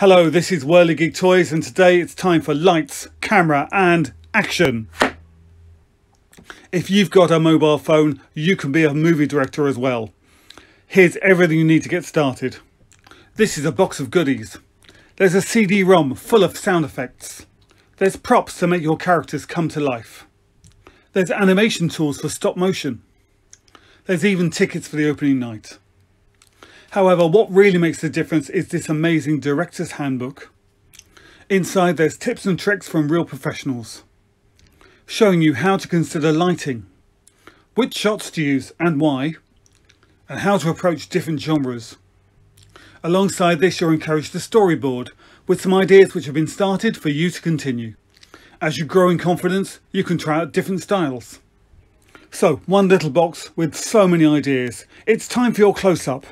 Hello, this is Whirligig Toys and today it's time for lights, camera and action. If you've got a mobile phone, you can be a movie director as well. Here's everything you need to get started. This is a box of goodies. There's a CD-ROM full of sound effects. There's props to make your characters come to life. There's animation tools for stop motion. There's even tickets for the opening night. However, what really makes the difference is this amazing director's handbook. Inside there's tips and tricks from real professionals, showing you how to consider lighting, which shots to use and why, and how to approach different genres. Alongside this you're encouraged to storyboard with some ideas which have been started for you to continue. As you grow in confidence, you can try out different styles. So, one little box with so many ideas. It's time for your close-up.